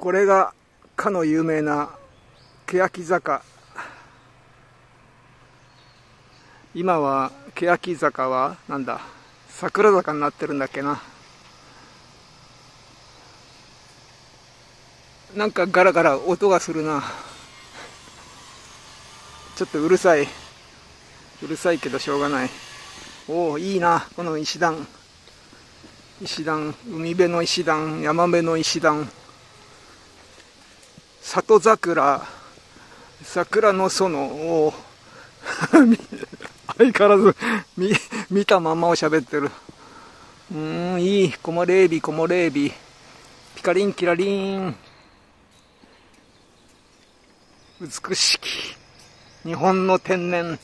これがかの有名な欅坂。今は欅坂はなんだ？桜坂になってるんだっけな。なんかガラガラ音がするな。ちょっとうるさい。うるさいけどしょうがない。おおいいな。この石段。石段。海辺の石段。山辺の石段。里桜桜の園を 相変わらず見見たままを喋ってる。うんいい木漏れ日木漏れ日ピカリンキラリン。美しき日本の天然。